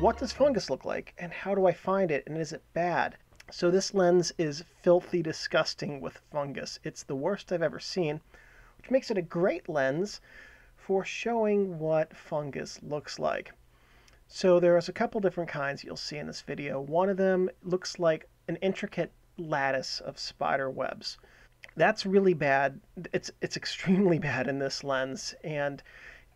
what does fungus look like and how do I find it and is it bad? So this lens is filthy disgusting with fungus. It's the worst I've ever seen, which makes it a great lens for showing what fungus looks like. So there's a couple different kinds you'll see in this video. One of them looks like an intricate lattice of spider webs. That's really bad. It's, it's extremely bad in this lens and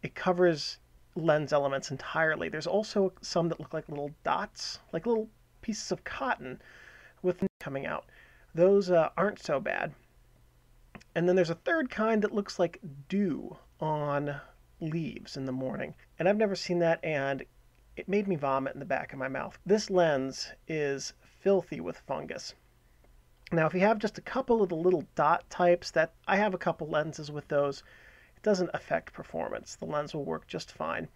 it covers lens elements entirely. There's also some that look like little dots, like little pieces of cotton with coming out. Those uh, aren't so bad. And then there's a third kind that looks like dew on leaves in the morning. And I've never seen that and it made me vomit in the back of my mouth. This lens is filthy with fungus. Now, if you have just a couple of the little dot types, that I have a couple lenses with those, doesn't affect performance. The lens will work just fine.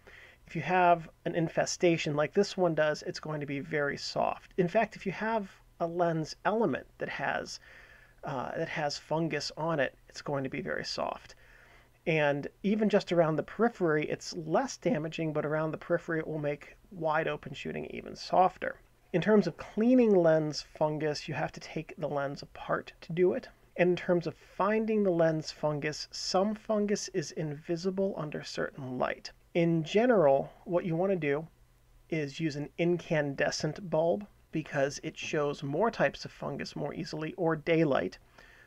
If you have an infestation like this one does, it's going to be very soft. In fact, if you have a lens element that has uh, that has fungus on it, it's going to be very soft. And even just around the periphery, it's less damaging, but around the periphery, it will make wide open shooting even softer. In terms of cleaning lens fungus, you have to take the lens apart to do it. In terms of finding the lens fungus, some fungus is invisible under certain light. In general, what you want to do is use an incandescent bulb because it shows more types of fungus more easily or daylight.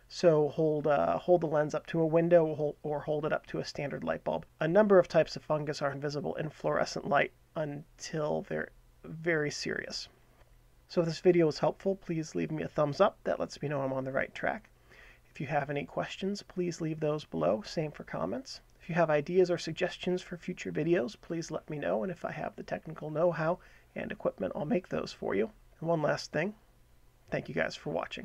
So hold, uh, hold the lens up to a window or hold it up to a standard light bulb. A number of types of fungus are invisible in fluorescent light until they're very serious. So if this video was helpful, please leave me a thumbs up. That lets me know I'm on the right track. If you have any questions, please leave those below. Same for comments. If you have ideas or suggestions for future videos, please let me know. And if I have the technical know-how and equipment, I'll make those for you. And one last thing. Thank you guys for watching.